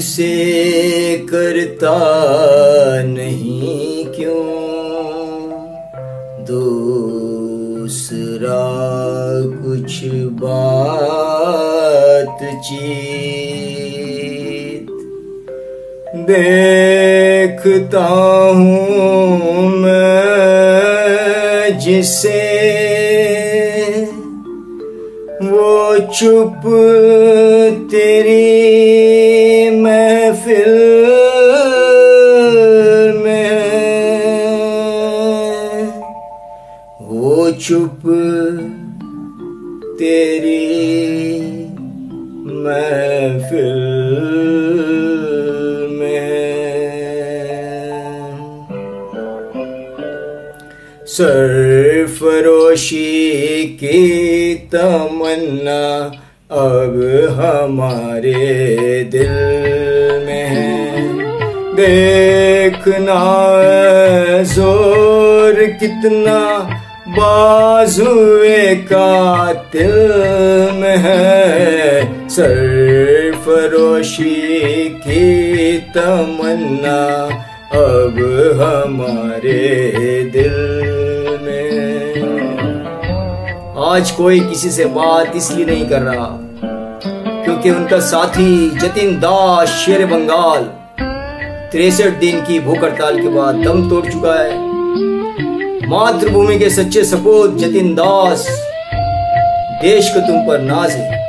سے کرتا نہیں کیوں؟ دوسرا کچھ بات چیت دیکھتا ہوں میں جسے وہ چپ تیری محفل میں۔ وہ چپ تیری محفل سرفروشی کی تمنا اب ہمارے دل میں ہے دیکھنا زور کتنا بازوے قاتل میں ہے سرفروشی کی تمنا اب ہمارے دل آج کوئی کسی سے بات اس لیے نہیں کر رہا، کیونکہ ان کا ساتھی جتن داس شیر بنگال تریسٹھ دن کی بھوک ہڑتال کے بعد دم توڑ چکا ہے۔ ماتر بھومی کے سچے سپوت جتن داس دیش کو تم پر ناز ہے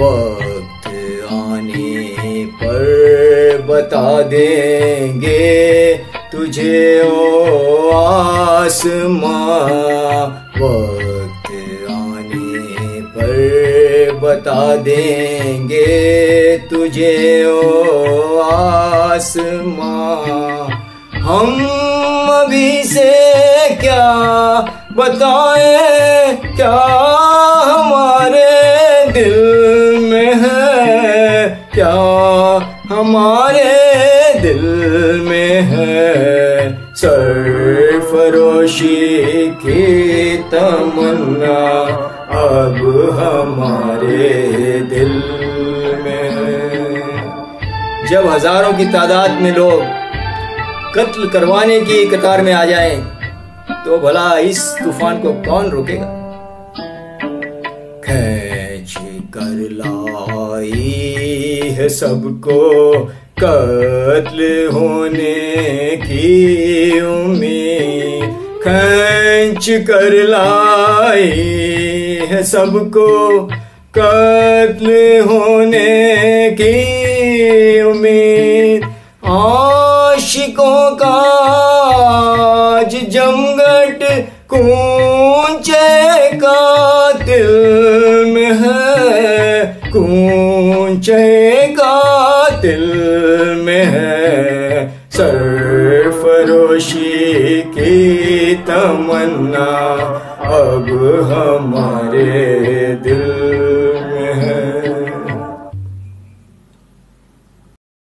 وقت آنے پر بتا دیں گے۔ تجھے او آسماں وقت آنے پر بتا دیں گے تجھے او آسماں۔ ہم ابھی سے کیا بتائیں؟ کیا ہمارے دل میں ہے؟ کیا ہمارے دل میں ہے سرفروشی کی تمنا۔ اب ہمارے دل میں جب ہزاروں کی تعداد میں لوگ قتل کروانے کی قطار میں آ جائیں، تو بھلا اس طوفان کو کون روکے گا؟ کھینچ کر لائی ہے سب کو۔ قتل ہونے کی امید کھینچ کر لائی ہے سب کو قتل ہونے کی امید عاشقوں کا آج جمگٹ کونچے قاتل میں ہے، کونچے قاتل میں ہے سرفروشی کی تمنا اب ہمارے دل